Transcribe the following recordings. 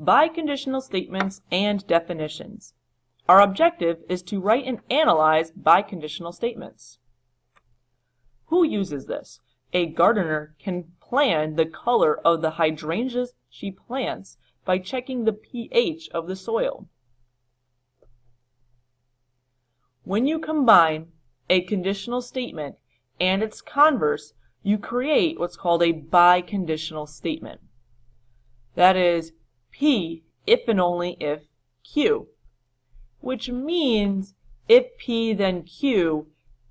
biconditional statements and definitions. Our objective is to write and analyze biconditional statements. Who uses this? A gardener can plan the color of the hydrangeas she plants by checking the pH of the soil. When you combine a conditional statement and its converse, you create what's called a biconditional statement. That is, P if and only if Q, which means if P then Q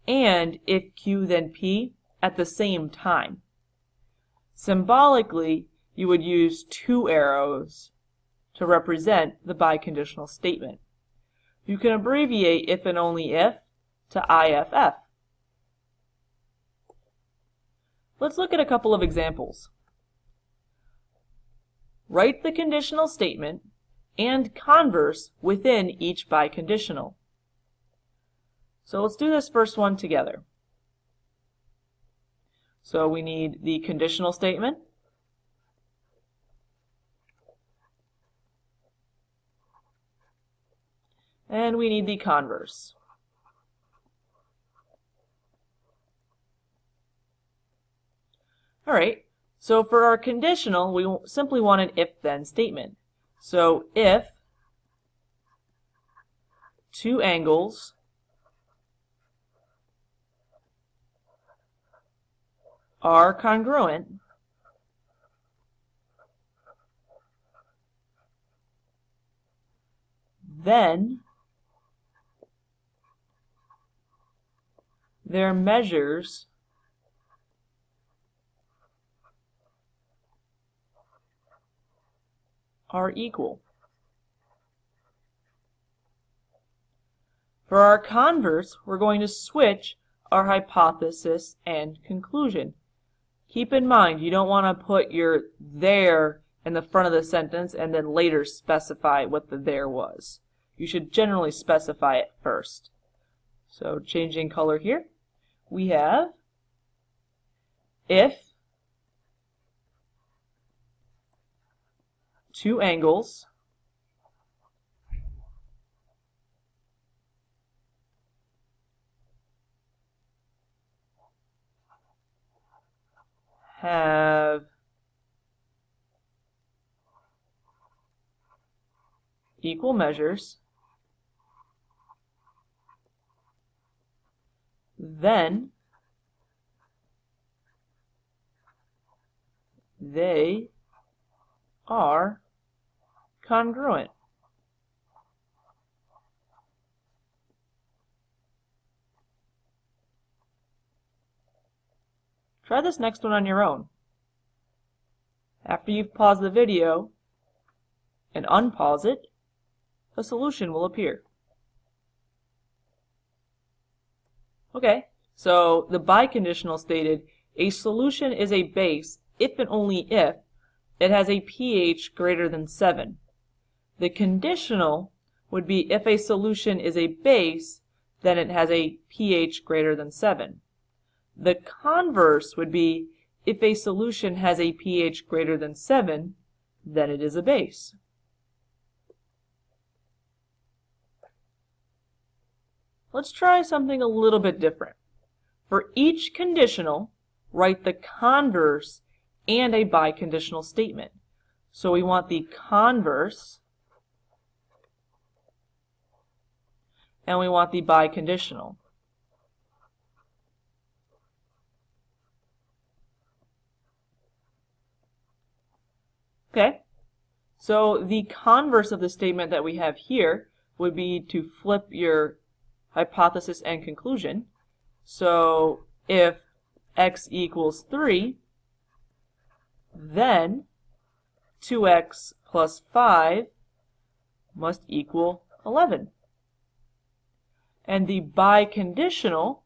and if Q then P at the same time. Symbolically, you would use two arrows to represent the biconditional statement. You can abbreviate if and only if to IFF. Let's look at a couple of examples. Write the conditional statement and converse within each biconditional. So let's do this first one together. So we need the conditional statement, and we need the converse. All right, so for our conditional, we simply want an if-then statement. So if two angles are congruent, then their measures are equal. For our converse, we're going to switch our hypothesis and conclusion. Keep in mind, you don't want to put your there in the front of the sentence and then later specify what the there was. You should generally specify it first. So changing color here, we have if two angles. Have equal measures, then they are congruent. Try this next one on your own. After you've paused the video and unpause it, a solution will appear. Okay, so the biconditional stated a solution is a base if and only if it has a pH greater than 7. The conditional would be if a solution is a base, then it has a pH greater than 7. The converse would be if a solution has a pH greater than 7, then it is a base. Let's try something a little bit different. For each conditional, write the converse and a biconditional statement. So we want the converse and we want the biconditional. Okay, so the converse of the statement that we have here would be to flip your hypothesis and conclusion. So if x equals 3, then 2x plus 5 must equal 11. And the biconditional,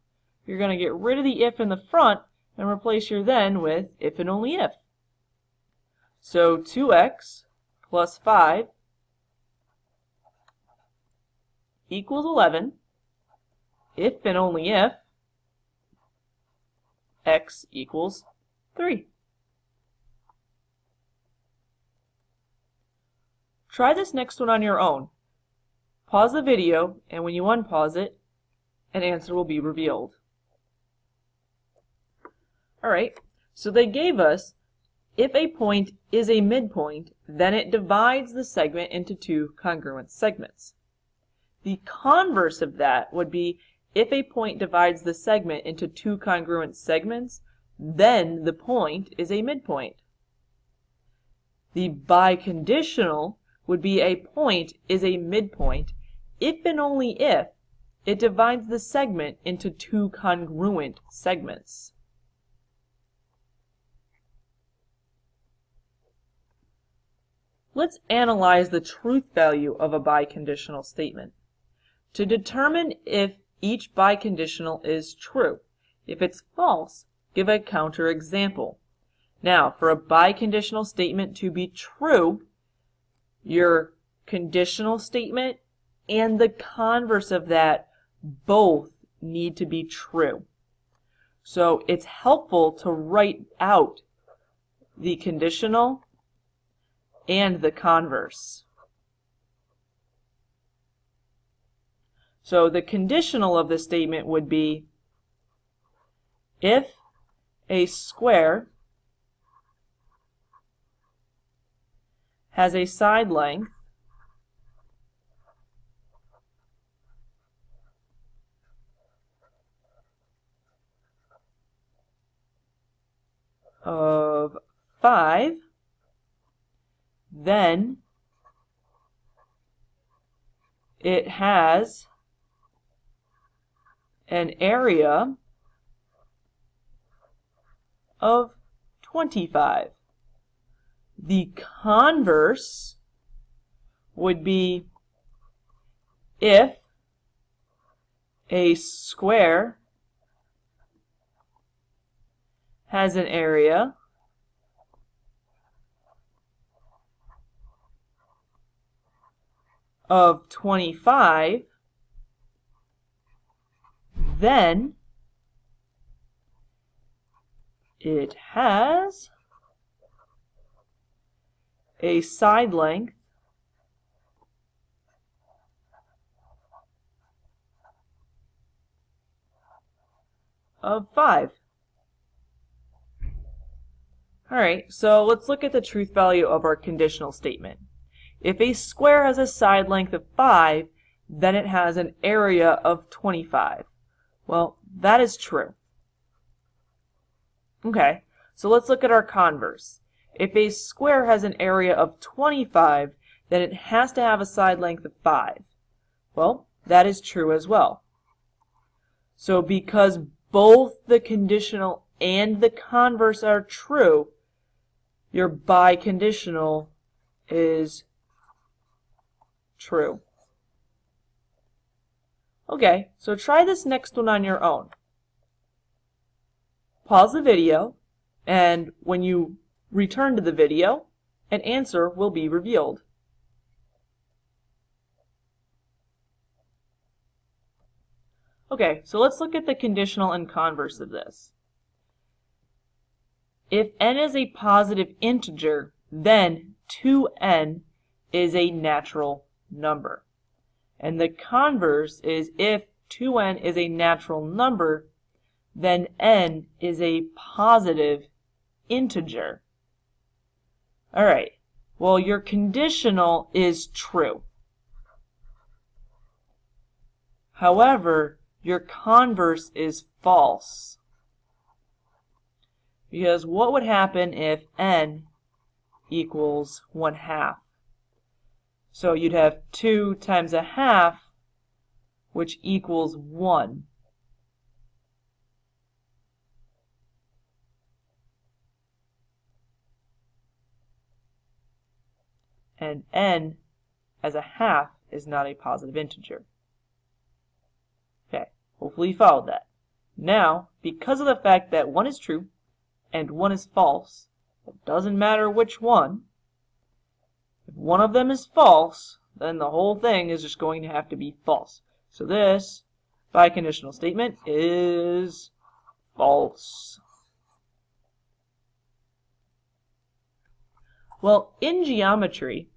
you're going to get rid of the if in the front and replace your then with if and only if. So 2x plus 5 equals 11 if and only if x equals 3. Try this next one on your own. Pause the video, and when you unpause it, an answer will be revealed. Alright, so they gave us if a point is a midpoint, then it divides the segment into two congruent segments. The converse of that would be if a point divides the segment into two congruent segments, then the point is a midpoint. The biconditional would be a point is a midpoint if and only if it divides the segment into two congruent segments. Let's analyze the truth value of a biconditional statement. To determine if each biconditional is true, if it's false, give a counterexample. Now, for a biconditional statement to be true, your conditional statement and the converse of that both need to be true. So it's helpful to write out the conditional and the converse. So the conditional of the statement would be if a square has a side length of 5 then it has an area of 25. The converse would be if a square has an area of 25, then it has a side length of 5. Alright, so let's look at the truth value of our conditional statement. If a square has a side length of 5, then it has an area of 25. Well, that is true. Okay, so let's look at our converse. If a square has an area of 25, then it has to have a side length of 5. Well, that is true as well. So because both the conditional and the converse are true, your biconditional is True. Okay, so try this next one on your own. Pause the video, and when you return to the video, an answer will be revealed. Okay, so let's look at the conditional and converse of this. If n is a positive integer, then 2n is a natural number. And the converse is if 2n is a natural number, then n is a positive integer. Alright, well your conditional is true. However, your converse is false. Because what would happen if n equals 1 half? So you'd have 2 times a half, which equals 1. And n as a half is not a positive integer. Okay, hopefully you followed that. Now, because of the fact that one is true and one is false, it doesn't matter which one, if one of them is false, then the whole thing is just going to have to be false. So this biconditional statement is false. Well, in geometry,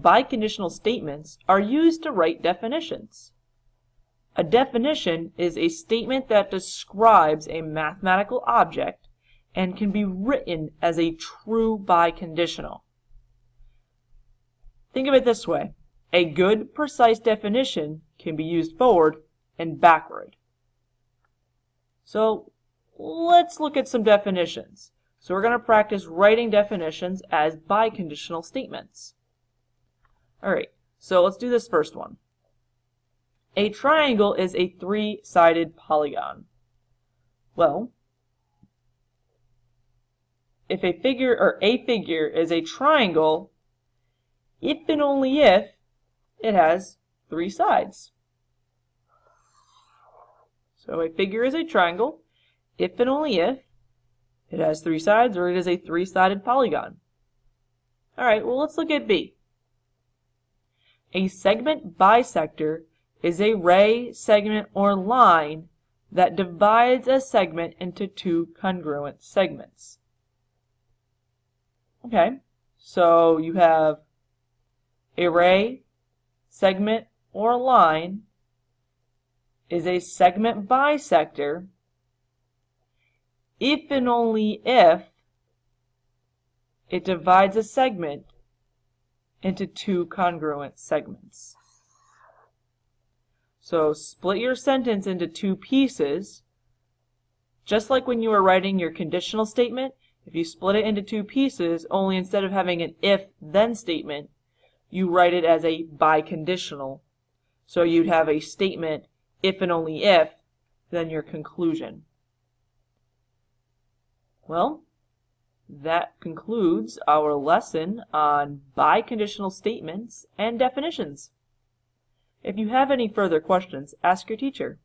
biconditional statements are used to write definitions. A definition is a statement that describes a mathematical object and can be written as a true biconditional. Think of it this way. A good, precise definition can be used forward and backward. So let's look at some definitions. So we're going to practice writing definitions as biconditional statements. Alright, so let's do this first one. A triangle is a three-sided polygon. Well, if a figure or a figure is a triangle, if and only if it has three sides. So a figure is a triangle if and only if it has three sides or it is a three-sided polygon. Alright, well let's look at B. A segment bisector is a ray, segment, or line that divides a segment into two congruent segments. Okay, so you have a ray, segment, or line is a segment bisector if and only if it divides a segment into two congruent segments. So split your sentence into two pieces. Just like when you were writing your conditional statement, if you split it into two pieces, only instead of having an if-then statement, you write it as a biconditional. So you'd have a statement if and only if, then your conclusion. Well, that concludes our lesson on biconditional statements and definitions. If you have any further questions, ask your teacher.